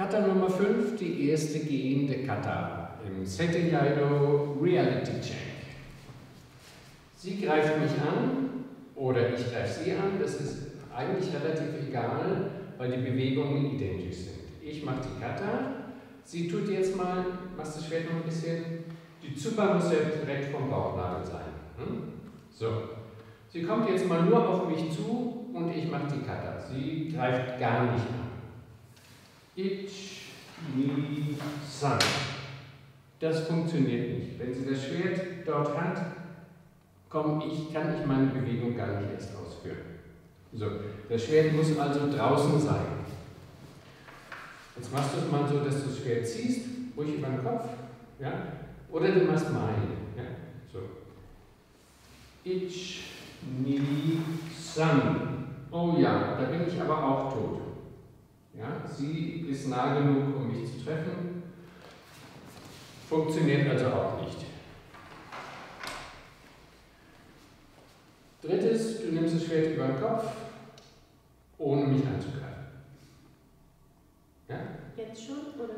Kata Nummer 5, die erste gehende Kata im Setting Lido Reality Check. Sie greift mich an oder ich greife sie an, das ist eigentlich relativ egal, weil die Bewegungen identisch sind. Ich mache die Kata, sie tut jetzt mal, machst das Schwert noch ein bisschen, die Zuba muss ja direkt vom Bauchnabel sein. Hm? So, sie kommt jetzt mal nur auf mich zu und ich mache die Kata. Sie greift gar nicht an. Ich, ni, san. Das funktioniert nicht. Wenn sie das Schwert dort hat, komm, ich, kann ich meine Bewegung gar nicht erst ausführen. So, das Schwert muss also draußen sein. Jetzt machst du es mal so, dass du das Schwert ziehst, ruhig über den Kopf, ja? oder du machst meine. Ja? So. Ich, ni, san. Oh ja, da bin ich aber auch tot. Ja, sie ist nah genug, um mich zu treffen, funktioniert also auch nicht. Drittes, du nimmst das Schwert über den Kopf, ohne mich anzugreifen. Ja? Jetzt schon, oder?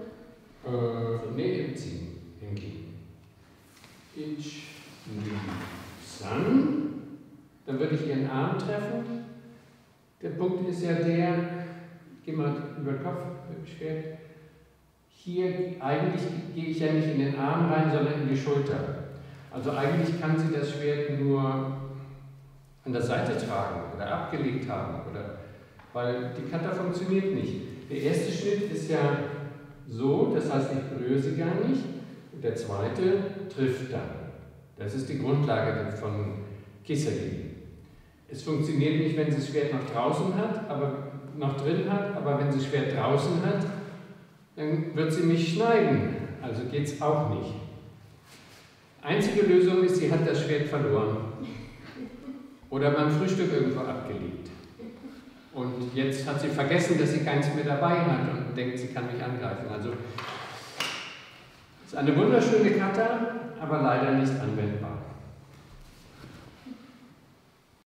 Äh, nee, im Ziehen, im Gehen. Ich, San. Dann würde ich ihren Arm treffen. Der Punkt ist ja der, mal über den Kopf, Schwert. Hier, eigentlich gehe ich ja nicht in den Arm rein, sondern in die Schulter. Also eigentlich kann sie das Schwert nur an der Seite tragen oder abgelegt haben, oder, weil die Kata funktioniert nicht. Der erste Schnitt ist ja so, das heißt, ich berühre sie gar nicht. Und der zweite trifft dann. Das ist die Grundlage von Kisserli. Es funktioniert nicht, wenn sie das Schwert nach draußen hat, aber drin hat, aber wenn sie Schwert draußen hat, dann wird sie mich schneiden. Also geht es auch nicht. Einzige Lösung ist, sie hat das Schwert verloren. Oder beim Frühstück irgendwo abgelegt. Und jetzt hat sie vergessen, dass sie keins mehr dabei hat und denkt, sie kann mich angreifen. Also ist eine wunderschöne Kata, aber leider nicht anwendbar.